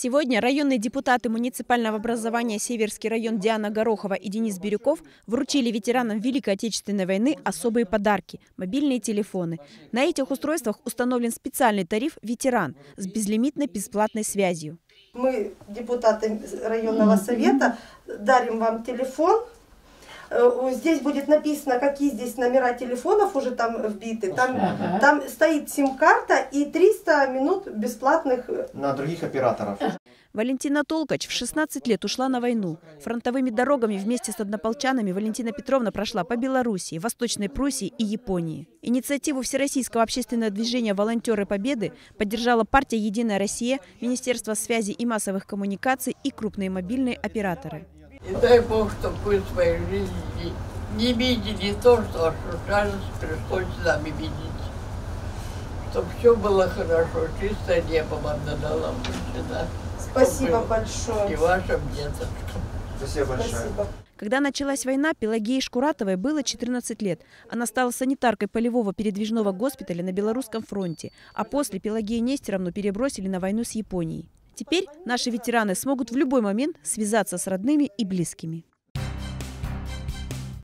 Сегодня районные депутаты муниципального образования Северский район Диана Горохова и Денис Бирюков вручили ветеранам Великой Отечественной войны особые подарки – мобильные телефоны. На этих устройствах установлен специальный тариф «Ветеран» с безлимитной бесплатной связью. Мы, депутаты районного совета, дарим вам телефон. Э, Здесь будет написано, какие здесь номера телефонов уже там вбиты. Там, там стоит сим-карта и 300 минут бесплатных э, на других операторов. Валентина Толкач в 16 лет ушла на войну. Фронтовыми дорогами вместе с однополчанами Валентина Петровна прошла по Белоруссии, Восточной Пруссии и Японии. Инициативу Всероссийского общественного движения «Волонтеры Победы» поддержала партия «Единая Россия», Министерство связи и массовых коммуникаций и крупные мобильные операторы. И дай Бог, чтобы вы в своей жизни не видели то, что сейчас пришлось нам видеть. Чтобы все было хорошо, чистое небо вам надала мужчина. Спасибо И большое. вашим деточкам. Спасибо большое. Спасибо. Когда началась война, Пелагее Шкуратовой было 14 лет. Она стала санитаркой полевого передвижного госпиталя на Белорусском фронте, а после Пелагею Нестеровну перебросили на войну с Японией. Теперь наши ветераны смогут в любой момент связаться с родными и близкими.